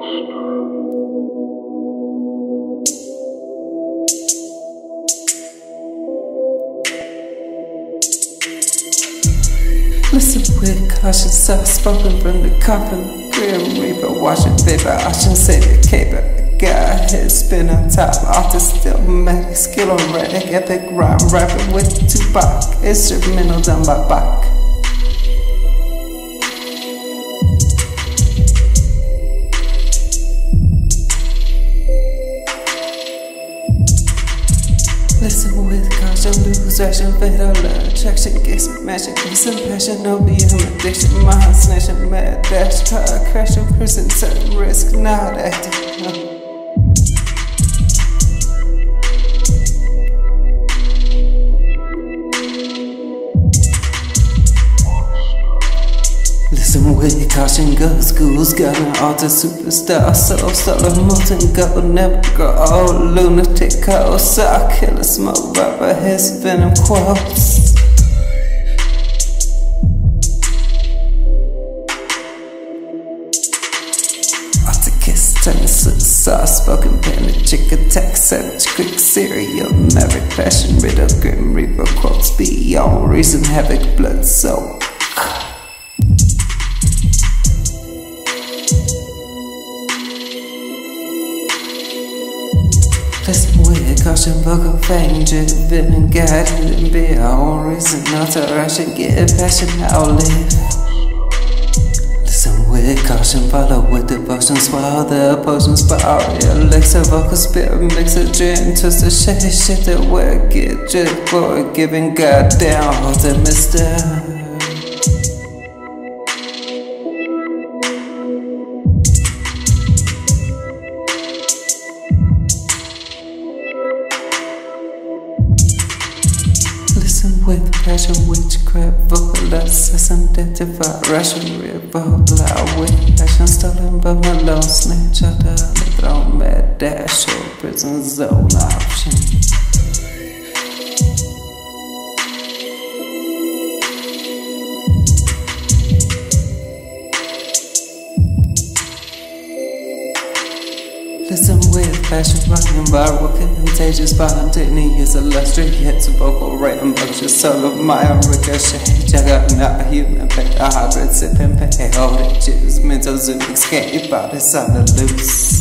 Listen with caution, soft spoken from the coffin. Grim Reaper, watching paper, I shouldn't say the caper. God has been on top, author still medic, skill on redick, epic rhyme, rapping with Tupac, instrumental done by Bach. Listen with caution, lose action, fatal attraction, get some magic, passion, no be him addiction, mind snatching, mad dash, car crashing, prison, certain risk, not acting. No. Listen with caution, go schools, got an Altor superstar, soul, stolen, molten gold, never grow old, lunatic cold, saw killer, smoke, rubber, his venom quotes. kiss, turn suicide, spoken pen, chick attack, savage, quick, serial, maverick, passion, riddle, grim reaper, quotes, beyond reason, havoc, blood, soul. Listen with caution, vocal fame, driven and guided and be our own reason, not to rush and get passion, I'll live. Listen with caution, follow with devotion, swallow the potions, power, elixir, vocal spirit, mix a dream, twist the shit, shit that get drip for giving God down, hold the with passion, witchcraft, vocal assassin, identify, Russian revolt, loud with passion, stolen by my lone snatch the throne, mad dash, or prison zone option. Listen with passion, rocking viral, contagious, spontaneous, illustrious, Yet to vocal rate, emotions, solo, my ricochet, a human, pet, a hybrid, sipping, hold it, juice, mental zoom, escape, body, on the loose.